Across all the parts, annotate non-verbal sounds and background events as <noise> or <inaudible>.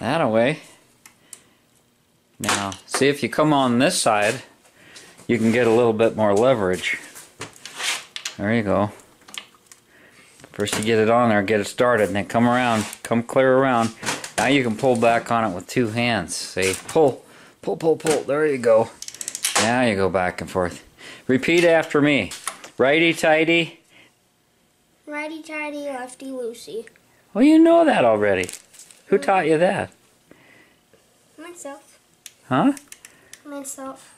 That away. Now, see if you come on this side, you can get a little bit more leverage. There you go. First you get it on there, get it started, and then come around, come clear around. Now you can pull back on it with two hands. See, pull, pull, pull, pull. There you go. Now you go back and forth. Repeat after me. Righty tighty. Righty tighty, lefty loosey. Well, you know that already. Who taught you that? Myself. Huh? Myself.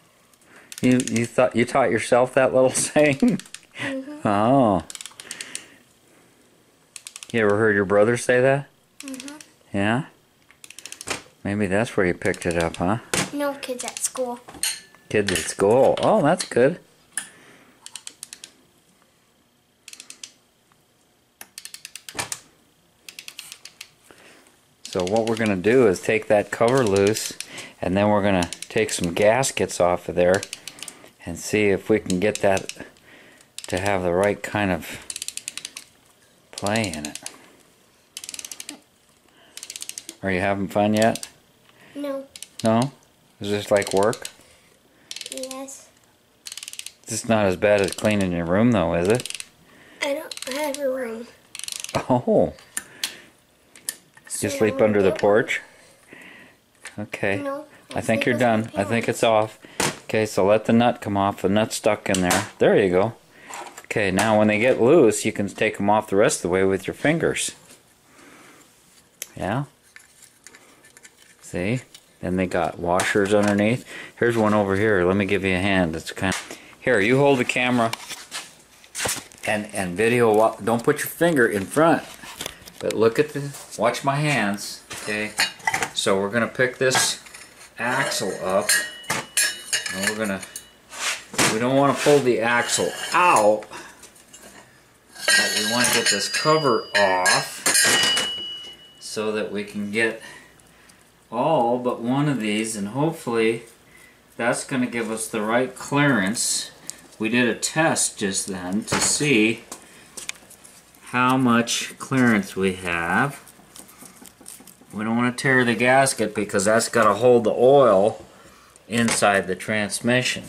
You you thought you taught yourself that little <laughs> saying? Mhm. Oh. You ever heard your brother say that? Mhm. Yeah? Maybe that's where you picked it up, huh? No kids at school. Kids at school. Oh, that's good. So what we're going to do is take that cover loose and then we're going to take some gaskets off of there and see if we can get that to have the right kind of play in it. Are you having fun yet? No. No? Is this like work? Yes. It's not as bad as cleaning your room, though, is it? I don't have a room. Oh, you sleep under the porch? Okay. No. I think you're done. I think it's off. Okay, so let the nut come off. The nut's stuck in there. There you go. Okay, now when they get loose, you can take them off the rest of the way with your fingers. Yeah? See? Then they got washers underneath. Here's one over here. Let me give you a hand. It's kind of... Here, you hold the camera and and video. Don't put your finger in front. But look at the... Watch my hands. Okay? So we're to pick this axle up. And we're to... We don't want to pull the axle out. But we want to get this cover off so that we can get all but one of these and hopefully that's to give us the right clearance. We did a test just then to see how much clearance we have. We don't want to tear the gasket because that's got to hold the oil inside the transmission.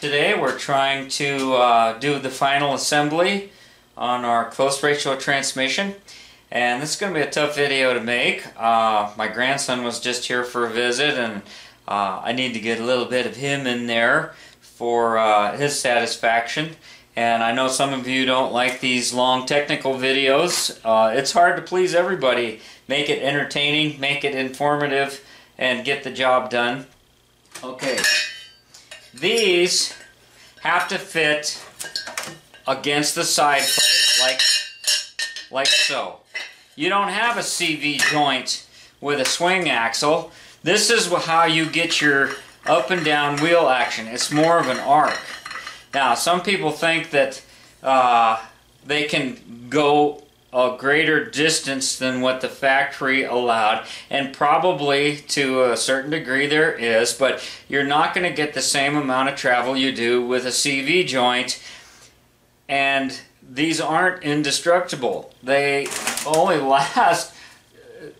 Today we're trying to uh, do the final assembly on our close ratio transmission and this is going to be a tough video to make. Uh, my grandson was just here for a visit and uh, I need to get a little bit of him in there for uh, his satisfaction and I know some of you don't like these long technical videos. Uh, it's hard to please everybody. Make it entertaining, make it informative, and get the job done. Okay, these have to fit against the side plate like, like so. You don't have a CV joint with a swing axle. This is how you get your up and down wheel action. It's more of an arc. Now, some people think that uh, they can go a greater distance than what the factory allowed, and probably to a certain degree there is, but you're not going to get the same amount of travel you do with a CV joint, and these aren't indestructible. They only <laughs> last,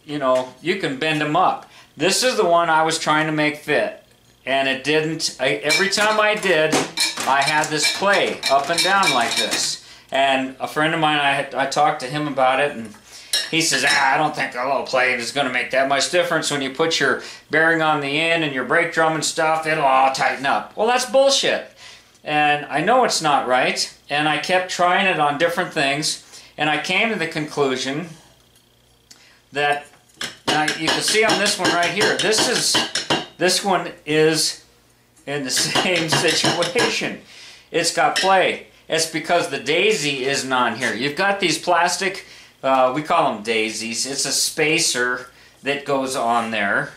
you know, you can bend them up. This is the one I was trying to make fit, and it didn't. I, every time I did, I had this play up and down like this. And a friend of mine, I, I talked to him about it, and he says, ah, I don't think a little play is going to make that much difference when you put your bearing on the end and your brake drum and stuff, it'll all tighten up. Well, that's bullshit. And I know it's not right, and I kept trying it on different things, and I came to the conclusion that now you can see on this one right here, this is this one is in the <laughs> same situation. It's got play. It's because the daisy isn't on here. You've got these plastic, uh, we call them daisies. It's a spacer that goes on there.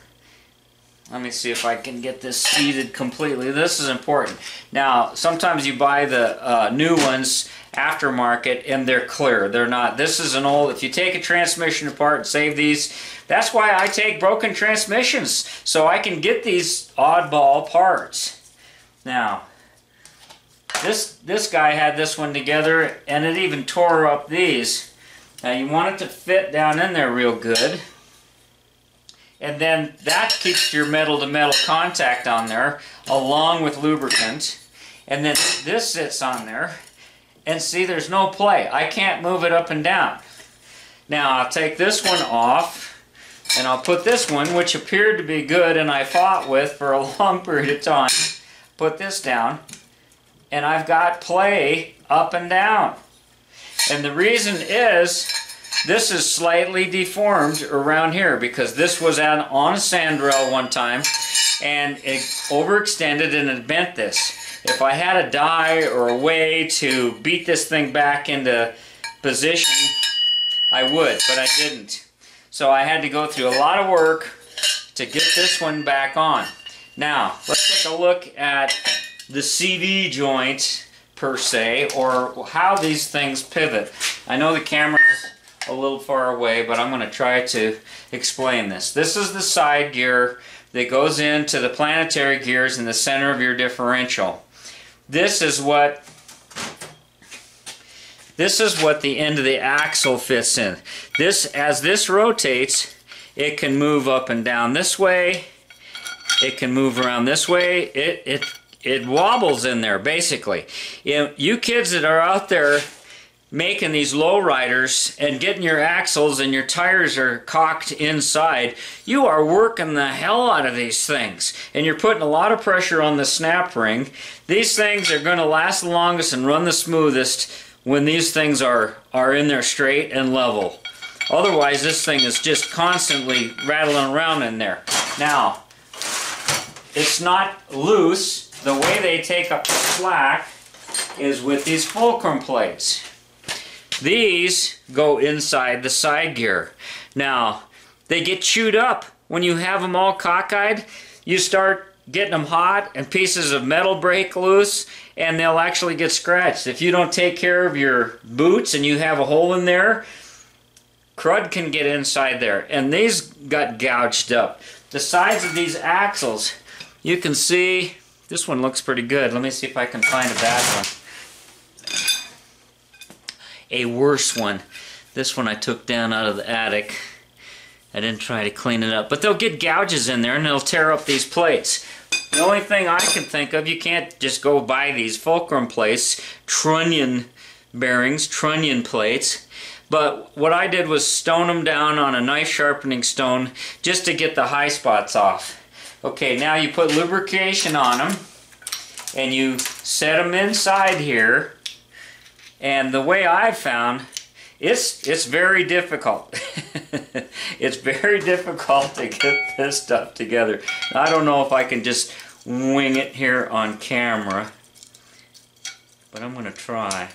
Let me see if I can get this seated completely. This is important. Now, sometimes you buy the uh, new ones aftermarket and they're clear. They're not. This is an old, if you take a transmission apart and save these, that's why I take broken transmissions, so I can get these oddball parts. Now, this, this guy had this one together and it even tore up these. Now you want it to fit down in there real good. and then that keeps your metal to metal contact on there along with lubricant and then this sits on there and see there's no play. I can't move it up and down. Now I'll take this one off and I'll put this one which appeared to be good and I fought with for a <laughs> long period of time put this down and I've got play up and down. And the reason is this is slightly deformed around here because this was on, a sandrail one time and it overextended and it bent this. If I had a die or a way to beat this thing back into position, I would, but I didn't. So I had to go through a lot of work to get this one back on. Now, let's take a look at the CV joint per se, or how these things pivot. I know the camera's a little far away, but I'm going to try to explain this. This is the side gear that goes into the planetary gears in the center of your differential. This is what this is what the end of the axle fits in. This as this rotates, it can move up and down this way. It can move around this way. It it it wobbles in there basically. You, know, you kids that are out there making these low riders and getting your axles and your tires are cocked inside, you are working the hell out of these things. And you're putting a lot of pressure on the snap ring. These things are going to last the longest and run the smoothest when these things are, are in there straight and level. Otherwise, this thing is just constantly rattling around in there. Now, it's not loose. The way they take up the slack is with these fulcrum plates. These go inside the side gear. Now, they get chewed up when you have them all cockeyed. You start getting them hot and pieces of metal break loose and they'll actually get scratched. If you don't take care of your boots and you have a hole in there, crud can get inside there. And these got gouged up. The sides of these axles, you can see, this one looks pretty good. Let me see if I can find a bad one a worse one. This one I took down out of the attic. I didn't try to clean it up. But they'll get gouges in there and they'll tear up these plates. The only thing I can think of, you can't just go buy these fulcrum plates, trunnion bearings, trunnion plates. But what I did was stone them down on a knife sharpening stone just to get the high spots off. Okay, now you put lubrication on them and you set them inside here and the way I've found, it's it's very difficult. <laughs> it's very difficult to get this stuff together. I don't know if I can just wing it here on camera, but I'm going to try.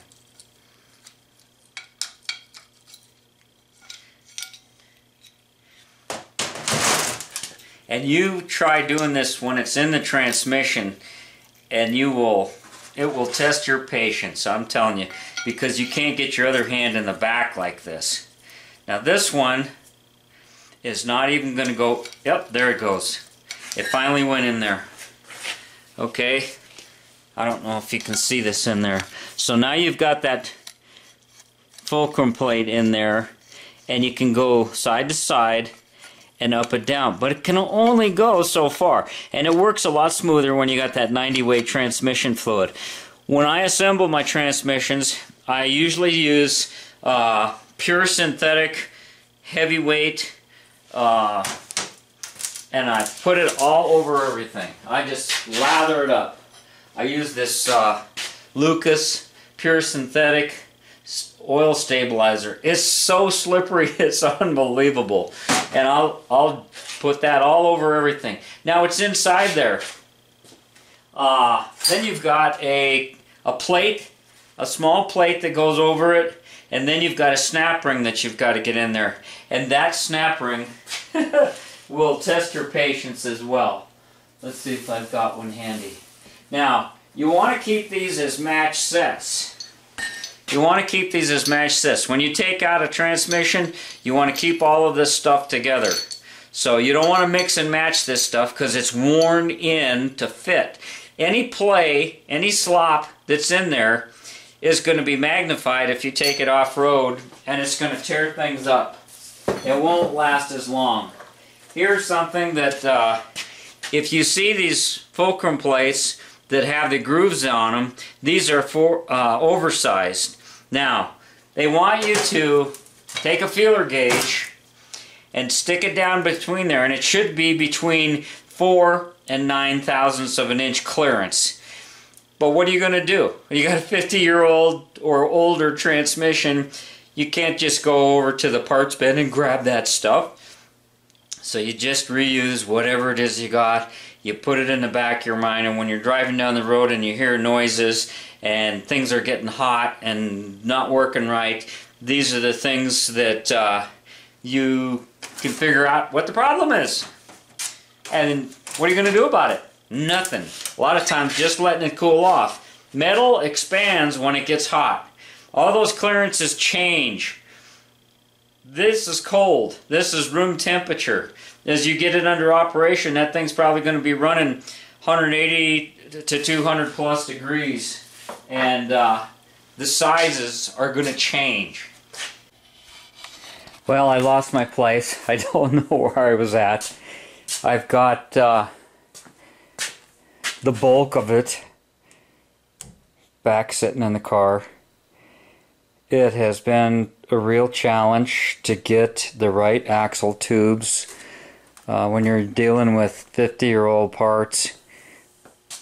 And you try doing this when it's in the transmission and you will it will test your patience, I'm telling you, because you can't get your other hand in the back like this. Now this one is not even going to go, yep, there it goes. It finally went in there. Okay, I don't know if you can see this in there. So now you've got that fulcrum plate in there and you can go side to side and up and down. But it can only go so far. And it works a lot smoother when you got that 90 way transmission fluid. When I assemble my transmissions, I usually use uh, pure synthetic heavyweight uh, and I put it all over everything. I just lather it up. I use this uh, Lucas pure synthetic oil stabilizer. It's so slippery, <laughs> it's unbelievable. And I'll, I'll put that all over everything. Now it's inside there. Uh, then you've got a, a plate, a small plate that goes over it, and then you've got a snap ring that you've got to get in there. And that snap ring <laughs> will test your patience as well. Let's see if I've got one handy. Now, you want to keep these as match sets. You want to keep these as match sets. When you take out a transmission, you want to keep all of this stuff together. So you don't want to mix and match this stuff because it's worn in to fit. Any play, any slop that's in there is going to be magnified if you take it off-road and it's going to tear things up. It won't last as long. here's something that uh, if you see these fulcrum plates that have the grooves on them, these are for uh, oversized. Now, they want you to take a feeler gauge and stick it down between there, and it should be between four and nine thousandths of an inch clearance. But what are you going to do? You got a 50 year old or older transmission. You can't just go over to the parts bin and grab that stuff. So you just reuse whatever it is you got. You put it in the back of your mind, and when you're driving down the road and you hear noises and things are getting hot and not working right, these are the things that uh, you can figure out what the problem is. And what are you going to do about it? Nothing. A lot of times just letting it cool off. Metal expands when it gets hot. All those clearances change. This is cold. This is room temperature. As you get it under operation, that thing's probably going to be running 180 to 200 plus degrees. And uh, the sizes are going to change. Well, I lost my place. <laughs> I don't know where I was at. I've got uh, the bulk of it back sitting in the car. It has been a real challenge to get the right axle tubes. Uh, when you're dealing with 50 year old parts,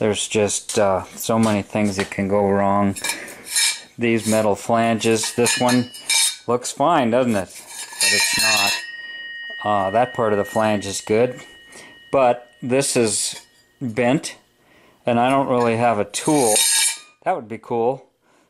there's just uh, so many things that can go wrong. These metal flanges, this one looks fine, doesn't it? But it's not. Uh, that part of the flange is good, but this is bent and I don't really have a tool. That would be cool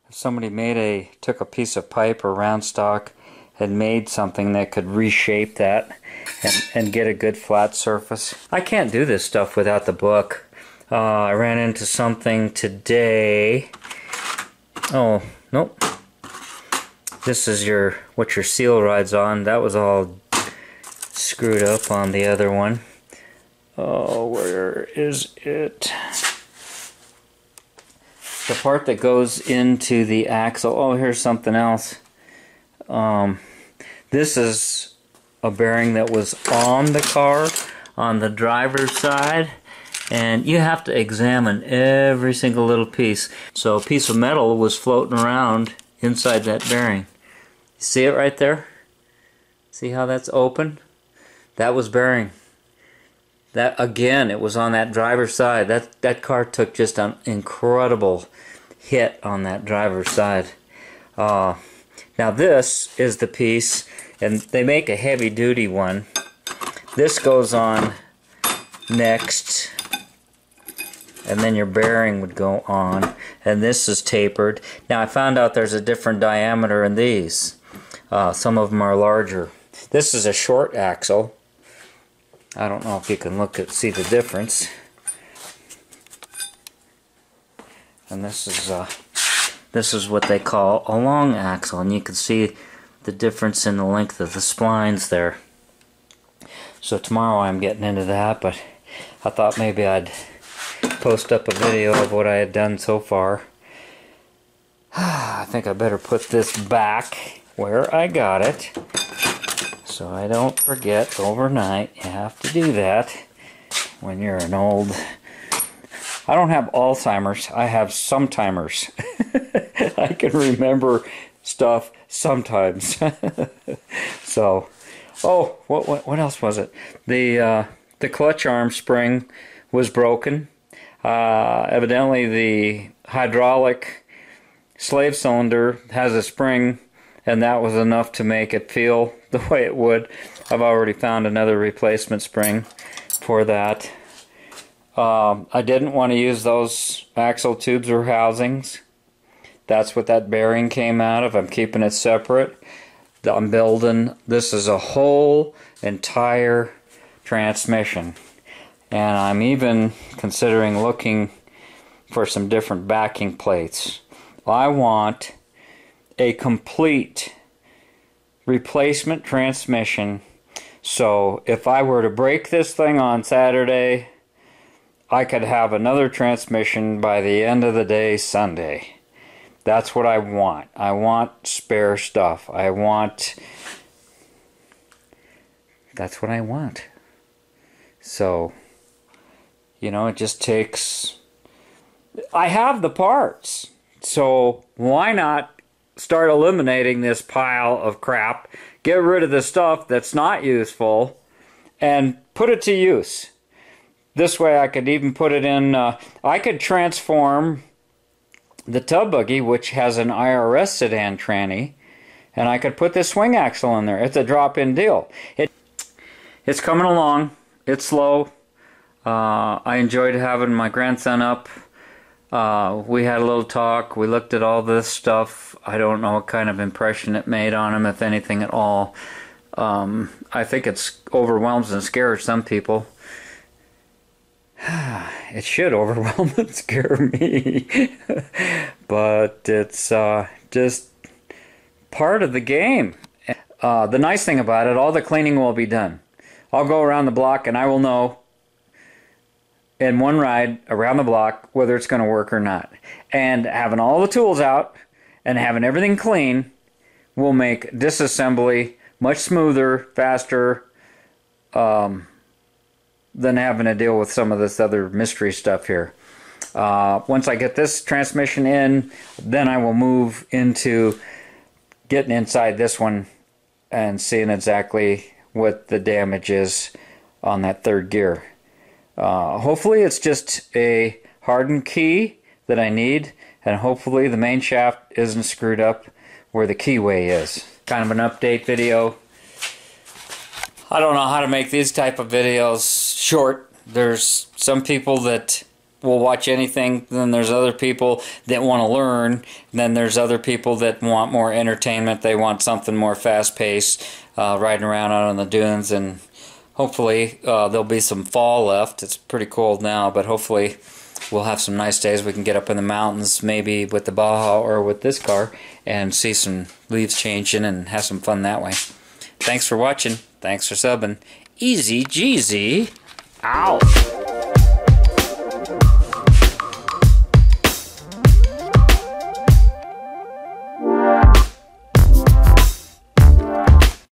if somebody made a took a piece of pipe or round stock and made something that could reshape that and, and get a good flat surface. I can't do this stuff without the book. Uh, I ran into something today. Oh, nope. This is your what your seal rides on. That was all screwed up on the other one. Oh, where is it? The part that goes into the axle. Oh, here's something else. Um, this is a bearing that was on the car on the driver's side and you have to examine every single little piece. So a piece of metal was floating around inside that bearing. See it right there? See how that's open? That was bearing. That again, it was on that driver's side. That that car took just an incredible hit on that driver's side. Uh, now this is the piece, and they make a heavy duty one. This goes on next, and then your bearing would go on, and this is tapered. Now I found out there's a different diameter in these. Uh, some of them are larger. This is a short axle I don't know if you can look at see the difference. And this is uh, this is what they call a long axle, and you can see the difference in the length of the splines there. So tomorrow I'm getting into that, but I thought maybe I'd post up a video of what I had done so far. <sighs> I think I better put this back where I got it so I don't forget overnight. You have to do that when you're an old. I don't have Alzheimer's. I have sometimes. <laughs> I can remember stuff sometimes. <laughs> so, oh, what, what what else was it? The uh, the clutch arm spring was broken. Uh, evidently, the hydraulic slave cylinder has a spring and that was enough to make it feel <laughs> the way it would. I've already found another replacement spring for that. Um, I didn't want to use those axle tubes or housings. That's what that bearing came out of. I'm keeping it separate. I'm building, this is a whole entire transmission. And I'm even considering looking for some different backing plates. I want a complete replacement transmission. So if I were to break this thing on Saturday, I could have another transmission by the end of the day Sunday. That's what I want. I want spare stuff. I want. That's what I want. So, you know, it just takes. I have the parts. So, why not start eliminating this pile of crap? Get rid of the stuff that's not useful and put it to use. This way, I could even put it in. Uh, I could transform the tub buggy, which has an IRS sedan tranny, and I could put this swing axle in there. It's a drop-in deal. It, it's coming along. It's slow. Uh, I enjoyed having my grandson up. Uh, we had a little talk. We looked at all this stuff. I don't know what kind of impression it made on him, if anything at all. Um, I think it overwhelms and scares some people. <sighs> it should overwhelm <laughs> and scare me. <laughs> but it's uh, just part of the game. Uh, the nice thing about it, all the cleaning will be done. I'll go around the block and I will know in one ride around the block whether it's going to work or not. And having all the tools out and having everything clean will make disassembly much smoother, faster, um, than having to deal with some of this other mystery stuff here. Uh, once I get this transmission in, then I will move into getting inside this one and seeing exactly what the damage is on that third gear. Uh, hopefully it's just a hardened key that I need and hopefully the main shaft isn't screwed up where the keyway is. Kind of an update video. I don't know how to make these type of videos short. There's some people that will watch anything. Then there's other people that want to learn. Then there's other people that want more entertainment. They want something more fast paced, uh, riding around out on the dunes. And hopefully uh, there'll be some fall left. It's pretty cold now, but hopefully we'll have some nice days. We can get up in the mountains, maybe with the Baja or with this car, and see some leaves changing and have some fun that way. Thanks for watching. Thanks for subbing. Easy Jeezy. Ow.